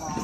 Oh,